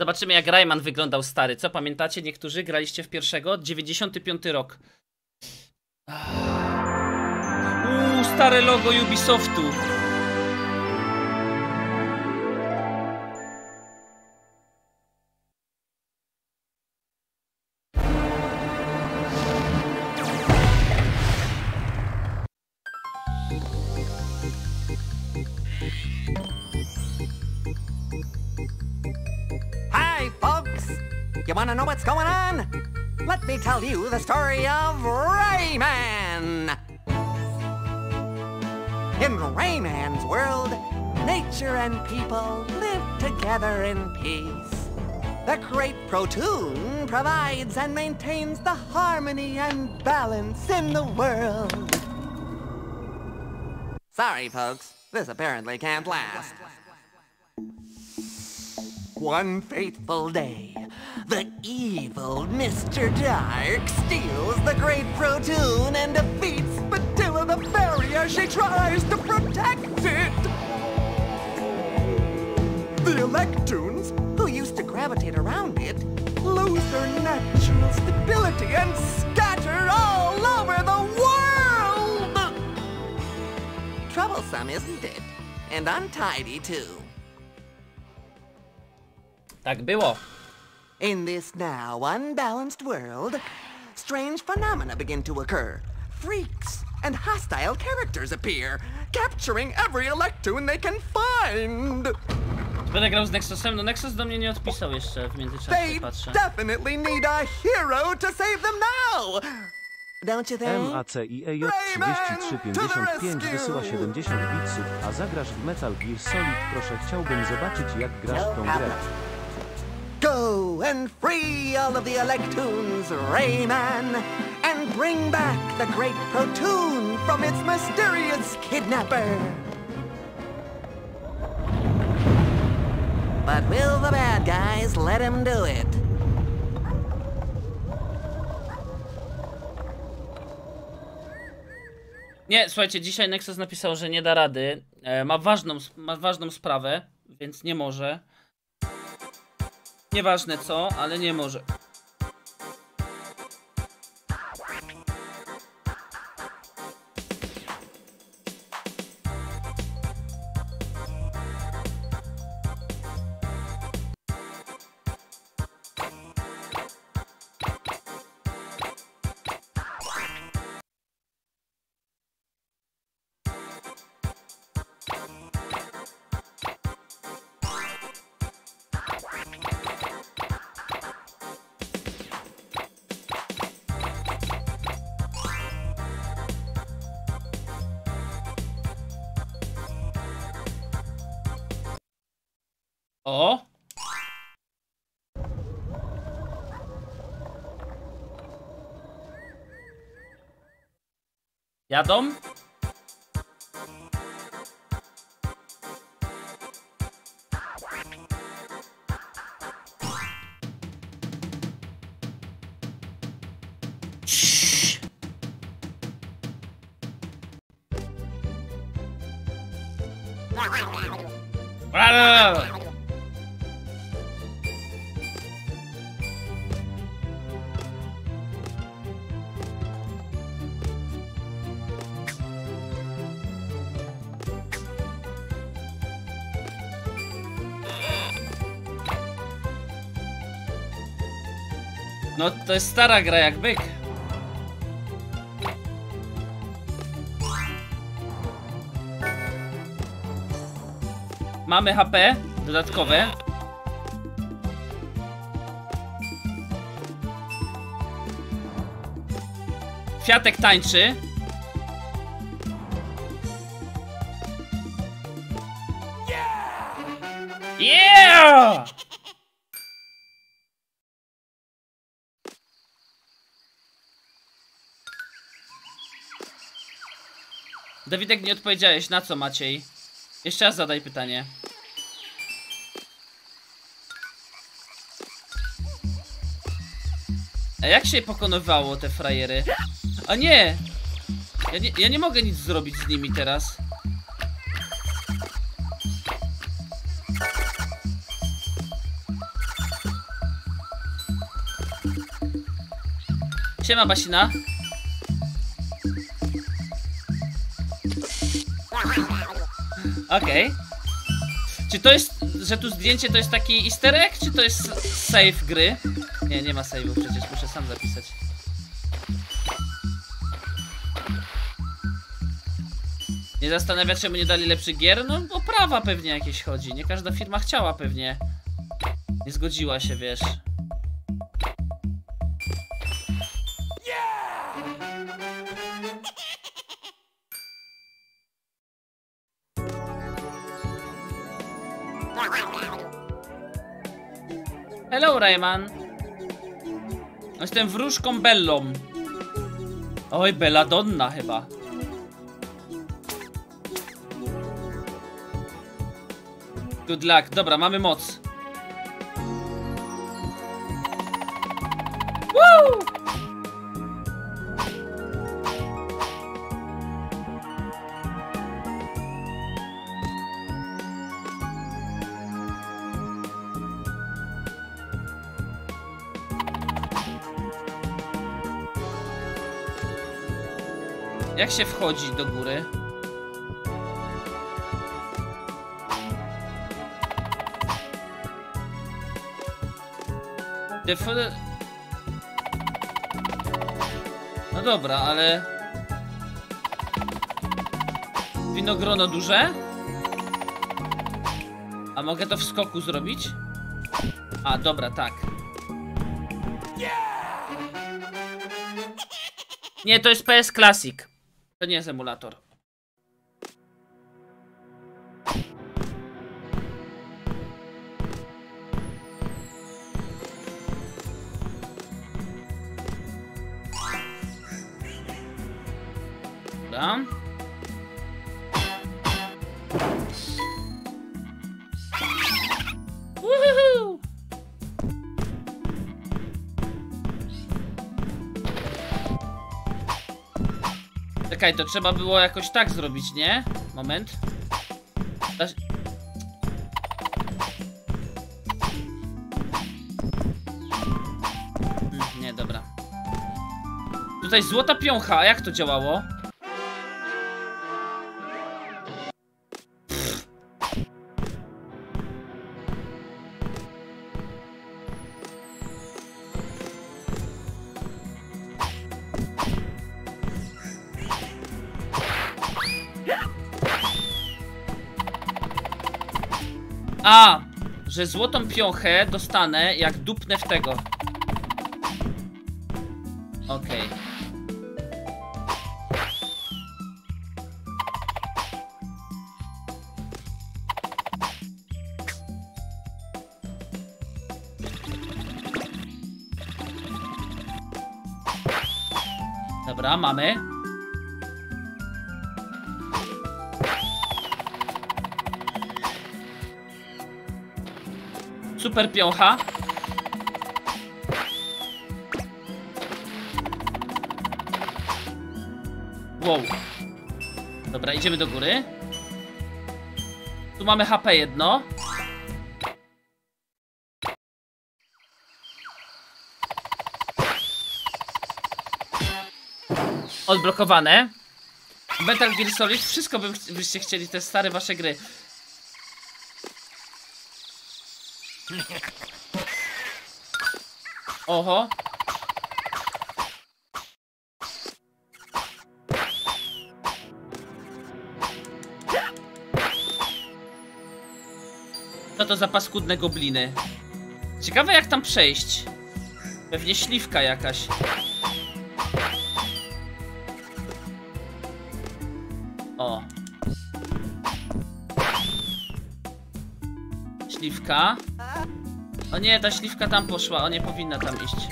Zobaczymy jak Rayman wyglądał stary. Co pamiętacie? Niektórzy graliście w pierwszego? 95 rok. Uuu, stare logo Ubisoftu. To know what's going on? Let me tell you the story of Rayman! In Rayman's world, nature and people live together in peace. The great Protoon provides and maintains the harmony and balance in the world. Sorry, folks. This apparently can't last. One fateful day, the evil Mr. Dark steals the Great Protoon and defeats Spatilla the Fairy as she tries to protect it! The Electoons, who used to gravitate around it, lose their natural stability and scatter all over the world! Troublesome, isn't it? And untidy, too. Tak było. In this now unbalanced world, strange phenomena begin to occur. Freaks and hostile characters appear, capturing every Electoon they can find. Będę grał z Nexusem. No Nexus do mnie nie odpisał jeszcze w międzyczasie, They patrzę. definitely need a hero to save them now. Don't you think? MACIEJ 3355 wysyła 70 bitsów, a zagrasz w Metal Gear Solid proszę chciałbym zobaczyć jak grasz w tą grę. And free all of the Electoons, Rayman, and bring back the great Protoon from its mysterious kidnapper. But will the bad guys let him do it? Nie, słuchajcie, dzisiaj Nexus napisał, że nie da rady. E, ma, ważną, ma ważną sprawę, więc nie może. Nieważne co, ale nie może. 어? 야덤? 와라 No to jest stara gra jak byk. Mamy HP dodatkowe. Fiatek tańczy. Yeah! Dawidek, nie odpowiedziałeś. Na co, Maciej? Jeszcze raz zadaj pytanie. A jak się pokonywało te frajery? A nie! Ja nie, ja nie mogę nic zrobić z nimi teraz. Siema Basina Okej. Czy to jest, że tu zdjęcie to jest taki easter egg, czy to jest save gry? Nie, nie ma save'u przecież, muszę sam zapisać. Nie zastanawia czemu nie dali lepszych gier? No o prawa pewnie jakieś chodzi. Nie każda firma chciała pewnie. Nie zgodziła się, wiesz. Hello Rayman. Jestem wróżką Bellą. Oj, Belladonna chyba. Good luck. Dobra, mamy moc. Jak się wchodzi do góry? No dobra, ale... Winogrono duże? A mogę to w skoku zrobić? A, dobra, tak. Nie, to jest PS Classic. To nie jest emulator. Dobra. Czekaj, to trzeba było jakoś tak zrobić, nie? Moment. Da się- Mm, Nie, dobra. Tutaj złota piącha, a jak to działało? A, że złotą piąchę dostanę jak dupnę w tego. Okej. Dobra, mamy. Super piącha. Wow. Dobra, idziemy do góry. Tu mamy HP jedno. Odblokowane. Metal Gear Solid, wszystko byście chcieli, te stare wasze gry. Oho. Co to za paskudne gobliny? Ciekawe jak tam przejść. Pewnie śliwka jakaś. O. Śliwka. O nie, ta śliwka tam poszła, o nie powinna tam iść.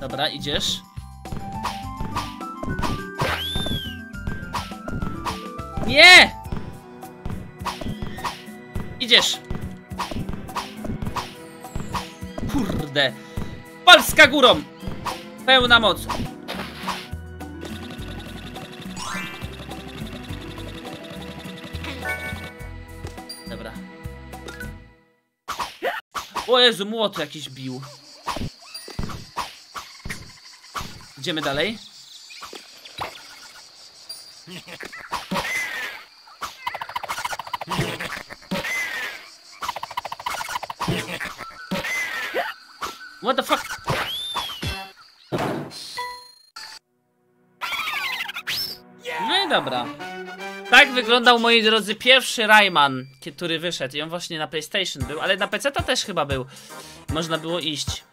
Dobra, idziesz. Nie! Idziesz. Kurde. Polska górą! Pełna moc. Dobra. O Jezu, młot jakiś bił. Idziemy dalej. What the fuck? Dobra. Tak wyglądał, moi drodzy, pierwszy Rayman, który wyszedł. I on właśnie na PlayStation był, ale na PC też chyba był. Można było iść.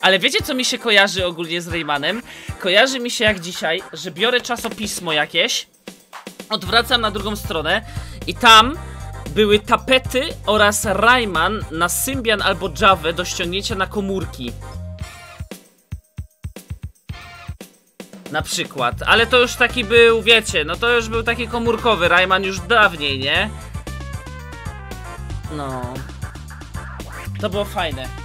Ale wiecie, co mi się kojarzy ogólnie z Raymanem? Kojarzy mi się jak dzisiaj, że biorę czasopismo jakieś, odwracam na drugą stronę i tam były tapety oraz Rayman na Symbian albo Java do ściągnięcia na komórki. Na przykład, ale to już taki był, wiecie, no to już był taki komórkowy Rayman już dawniej, nie? No. To było fajne.